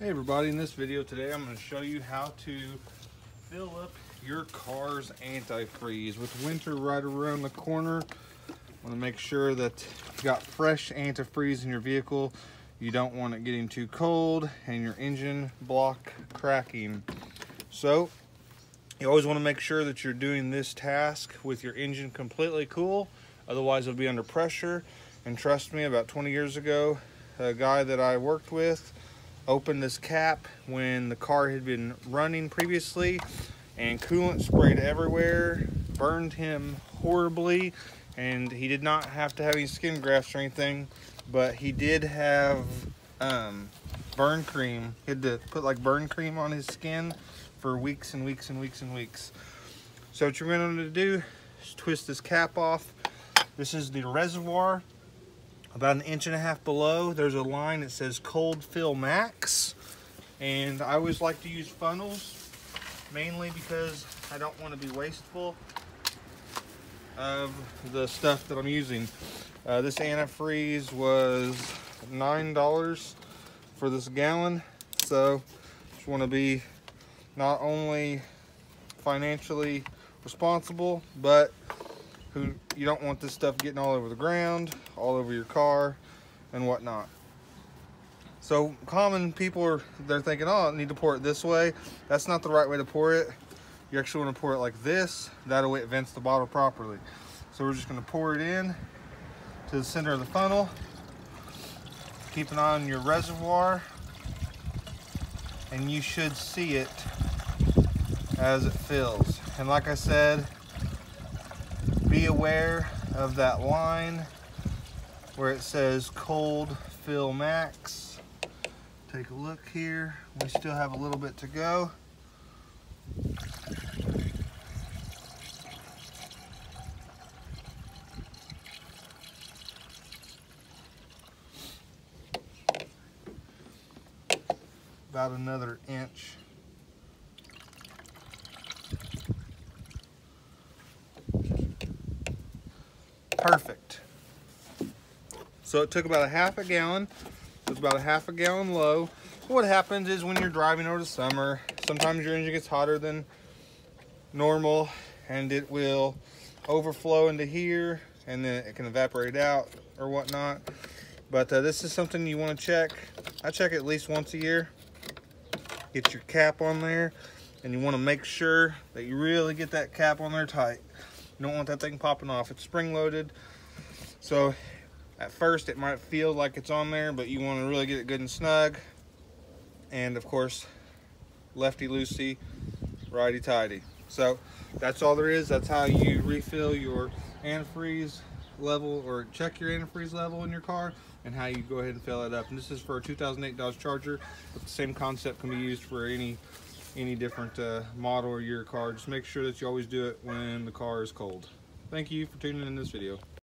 Hey everybody, in this video today I'm going to show you how to fill up your car's antifreeze. With winter right around the corner, want to make sure that you've got fresh antifreeze in your vehicle. You don't want it getting too cold and your engine block cracking. So, you always want to make sure that you're doing this task with your engine completely cool, otherwise it'll be under pressure. And trust me, about 20 years ago, a guy that I worked with opened this cap when the car had been running previously and coolant sprayed everywhere, burned him horribly, and he did not have to have any skin grafts or anything, but he did have um, burn cream. He had to put like burn cream on his skin for weeks and weeks and weeks and weeks. So what you're going to do is twist this cap off. This is the reservoir about an inch and a half below, there's a line that says Cold Fill Max. And I always like to use funnels, mainly because I don't want to be wasteful of the stuff that I'm using. Uh, this antifreeze was $9 for this gallon. So just want to be not only financially responsible, but who you don't want this stuff getting all over the ground, all over your car, and whatnot. So common people are they're thinking, oh, I need to pour it this way. That's not the right way to pour it. You actually want to pour it like this. That way it vents the bottle properly. So we're just going to pour it in to the center of the funnel. Keep an eye on your reservoir, and you should see it as it fills. And like I said, be aware of that line where it says cold fill max. Take a look here. We still have a little bit to go. About another inch. Perfect. So it took about a half a gallon. It was about a half a gallon low. What happens is when you're driving over the summer, sometimes your engine gets hotter than normal and it will overflow into here and then it can evaporate out or whatnot. But uh, this is something you want to check. I check at least once a year. Get your cap on there and you want to make sure that you really get that cap on there tight. You don't want that thing popping off. It's spring loaded. So at first it might feel like it's on there, but you want to really get it good and snug. And of course, lefty loosey, righty tighty. So that's all there is. That's how you refill your antifreeze level or check your antifreeze level in your car and how you go ahead and fill it up. And this is for a 2008 Dodge Charger, but the same concept can be used for any any different uh, model or year car. Just make sure that you always do it when the car is cold. Thank you for tuning in this video.